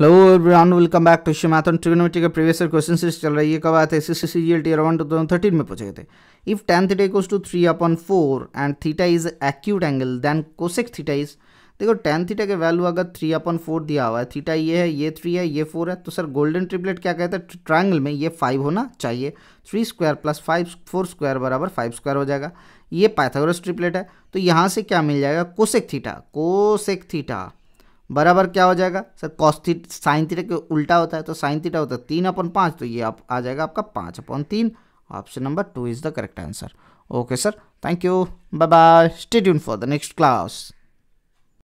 Hello everyone welcome back to math on trigonometry का previous year question series चल रही है कब आते हैं C C G L T one two thousand thirteen में पूछे गए थे। If tan theta equals to three upon four and theta is acute angle then cosec theta is देखो टेन थीटा के वैल्यू अगर थ्री अपॉन फोर दिया हुआ है थीटा ये है, ये थ्री है, ये फोर है तो सर गोल्डन ट्रिपलेट क्या कहते हैं? ट्रायंगल में ये फाइव होना चाहिए। Three square plus five four square बराबर फाइव स्क्वायर हो जाएगा। ये पाइथागोरस ट्रिपलेट है तो यहाँ से क्या मिल जाएगा? कोसेक थीटा कोसेक थीटा बराबर क्या हो जाएगा? सर कॉस्थी साइन थीटा के उल्टा होता है तो साइन थीटा होता है तीन अपन पाँच तो ये आप, आ जाएगा आपका पाँच अपन तीन। Option number two is the correct answer okay sir thank you bye bye stay tune for the next class